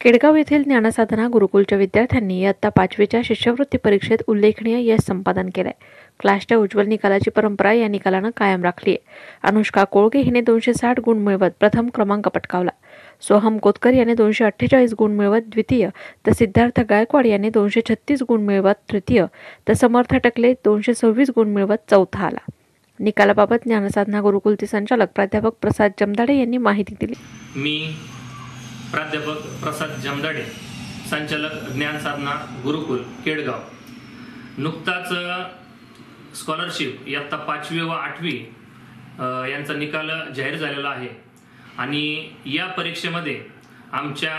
केडगाव येथील ज्ञानसाधना गुरुकुलच्या विद्यार्थ्यांनी इयत्ता पाचवीच्या शिष्यवृत्ती परीक्षेत उल्लेखनीय यश संपादन केलंय. क्लासच्या उज्ज्वल निकालाची परंपरा या निकालानं कायम राखली आहे अनुष्का कोळगे हिने दोनशे साठ गुण मिळवत प्रथम क्रमांक पटकावला. सोहम कोतकर याने दोनशे अठ्ठेचाळीस गुण मिळवत द्वितीय तर सिद्धार्थ गायकवाड याने दोनशे छत्तीस गुण मिळवत तृतीय तर समर्थ टकले दोनशे सव्वीस गुण मिळवत चौथा आला. निकालाबाबत ज्ञानसाधना गुरुकुलचे संचालक प्राध्यापक प्रसाद जमदाडे यांनी माहिती दिली. मी प्राध्यापक प्रसाद जमदाडे संचालक ज्ञान साधना गुरुकुल केडगाव. नुकताच स्कॉलरशिप इयत्ता पाचवी व आठवी यांचा निकाल जाहीर झालेला आहे. आणि या परीक्षेमध्ये आमच्या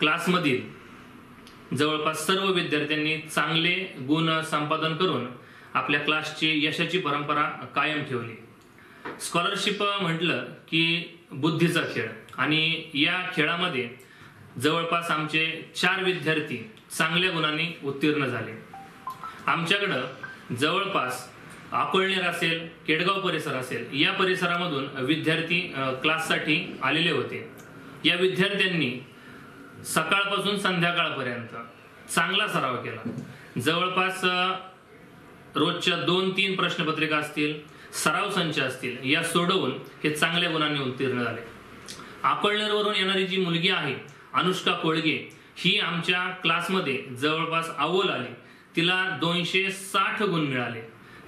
क्लासमधील जवळपास सर्व विद्यार्थ्यांनी चांगले गुण संपादन करून आपल्या क्लासची यशाची परंपरा कायम ठेवली. स्कॉलरशिप म्हटलं की बुद्धीचा खेळ. आणि या खेळामध्ये जवळपास आमचे चार विद्यार्थी चांगल्या गुणांनी उत्तीर्ण झाले. आमच्याकडं जवळपास अकोळनेर असेल केडगाव परिसर असेल या परिसरामधून विद्यार्थी क्लाससाठी आलेले होते. या विद्यार्थ्यांनी सकाळपासून संध्याकाळपर्यंत चांगला सराव केला. जवळपास रोजच्या दोन तीन प्रश्नपत्रिका असतील सराव संच असतील या सोडवून हे चांगल्या गुणांनी उत्तीर्ण झाले. अकोळनेरवरून येणारी जी मुलगी आहे अनुष्का कोळगे ही आमच्या क्लासमध्ये जवळपास अव्वल आली. तिला दोनशे साठ गुण मिळाले.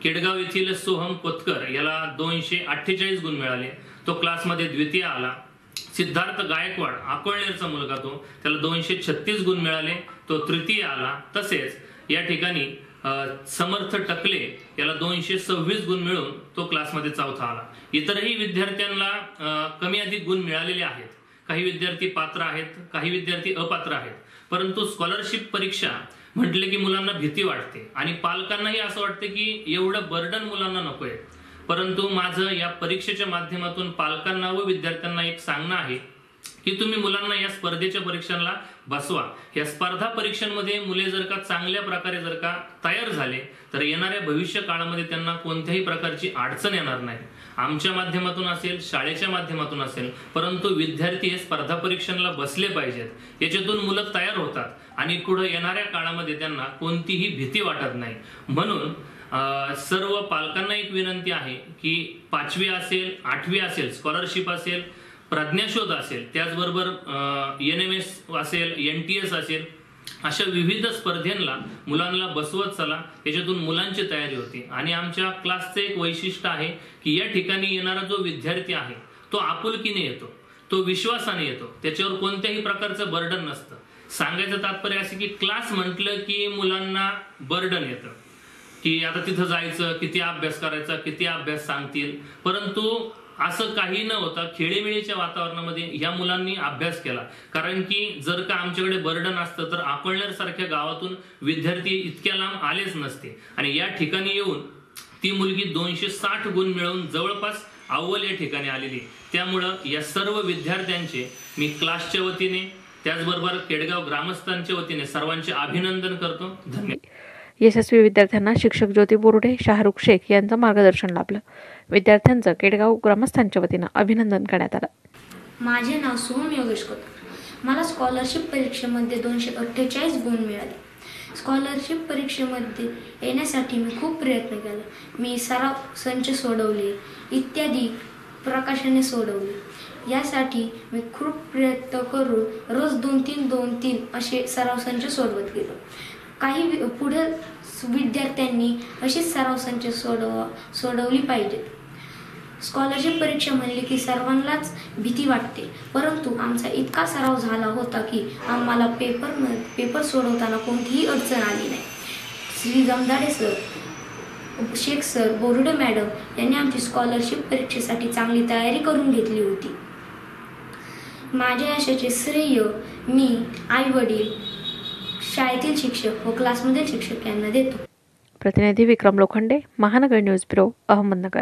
केडगाव येथील सोहम कोतकर याला दोनशे अठ्ठेचाळीस गुण मिळाले. तो क्लासमध्ये द्वितीय आला. सिद्धार्थ गायकवाड अकोळनेरचा मुलगा तो त्याला दोनशे छत्तीस गुण मिळाले. तो तृतीय आला. तसेच या ठिकाणी समर्थ टकले याला दोनशे सव्वीस गुण मिळून तो क्लासमध्ये चौथा आला. इतरही विद्यार्थ्यांना कमी अधिक गुण मिळालेले आहेत. काही विद्यार्थी पात्र आहेत काही विद्यार्थी अपात्र आहेत. परंतु स्कॉलरशिप परीक्षा म्हटले की मुलांना भीती वाटते आणि पालकांनाही असं वाटते की एवढं बर्डन मुलांना नकोय. परंतु माझं या परीक्षेच्या माध्यमातून पालकांना व विद्यार्थ्यांना एक सांगणं आहे की तुम्ही मुलांना या स्पर्धेच्या परीक्षांना बसवा. या स्पर्धा परीक्षांमध्ये मुले जर का चांगल्या प्रकारे जर का तयार झाले तर येणाऱ्या भविष्य काळामध्ये त्यांना कोणत्याही प्रकारची अडचण येणार नाही. आमच्या माध्यमातून असेल शाळेच्या माध्यमातून असेल परंतु विद्यार्थी हे स्पर्धा परीक्षांना बसले पाहिजेत. याच्यातून मुलं तयार होतात आणि पुढे येणाऱ्या काळामध्ये त्यांना कोणतीही भीती वाटत नाही. म्हणून सर्व पालकांना एक विनंती आहे की पाचवी असेल आठवी असेल स्कॉलरशिप असेल प्रज्ञाशोध असेल त्याचबरोबर एन एम एस असेल एन टी एस असेल अशा विविध स्पर्धेला मुलांना बसवत चला याच्यातून मुलांची तयारी होते. आणि आमच्या क्लासचं एक वैशिष्ट्य आहे की या ठिकाणी येणारा जो विद्यार्थी आहे तो आपुलकीने येतो तो विश्वासाने येतो. त्याच्यावर कोणत्याही प्रकारचं बर्डन नसतं. सांगायचं तात्पर्य असं की क्लास म्हटलं की मुलांना बर्डन येतं. की आता तिथं जायचं किती अभ्यास करायचा किती अभ्यास सांगतील. परंतु असं काही न होता खेळीमेळीच्या वातावरणामध्ये या मुलांनी अभ्यास केला. कारण की जर का आमच्याकडे बर्डन असतं तर आपण सारख्या गावातून विद्यार्थी इतक्या लांब आलेच नसते. आणि या ठिकाणी येऊन ती मुलगी दोनशे साठ गुण मिळवून जवळपास अव्वल या ठिकाणी आलेली त्यामुळं या सर्व विद्यार्थ्यांचे मी क्लासच्या वतीने त्याचबरोबर केडगाव ग्रामस्थांच्या वतीने सर्वांचे अभिनंदन करतो. धन्यवाद. यशस्वी विद्यार्थ्यांना शिक्षक ज्योती बोर्डे शाहरुख शेख यांचं मार्गदर्शन लाभलं. विद्यार्थ्यांचं केडगाव ग्रामस्थांच्या वतीनं अभिनंदन करण्यात आलं. माझे नाव सोहम योगेश कोतकर मला स्कॉलरशिप परीक्षेमध्ये दोनशे अठ्ठेचाळीस गुण मिळाले. स्कॉलरशिप परीक्षेमध्ये येण्यासाठी मी खूप प्रयत्न केला. मी सराव संच सोडवले इत्यादी प्रकाशने सोडवले. यासाठी मी खूप प्रयत्न करून रोज दोन तीन दोन तीन असे सराव संच सोडवत गेलो. काही पुढे विद्यार्थ्यांनी अशीच सराव संच सोडव सोडवली पाहिजेत स्कॉलरशिप परीक्षा म्हणली की सर्वांनाच भीती वाटते. परंतु आमचा इतका सराव झाला होता की आम्हाला पेपर पेपर सोडवताना कोणतीही अडचण आली नाही. Shri Jamdade sir Shaikh sir Borude madam यांनी आमची स्कॉलरशिप परीक्षेसाठी चांगली तयारी करून घेतली होती. माझ्या यशाचे श्रेय मी आई वडील शाळेतील शिक्षक व क्लासमधील शिक्षक यांना देतो. प्रतिनिधी विक्रम लोखंडे महानगर न्यूज ब्युरो अहमदनगर.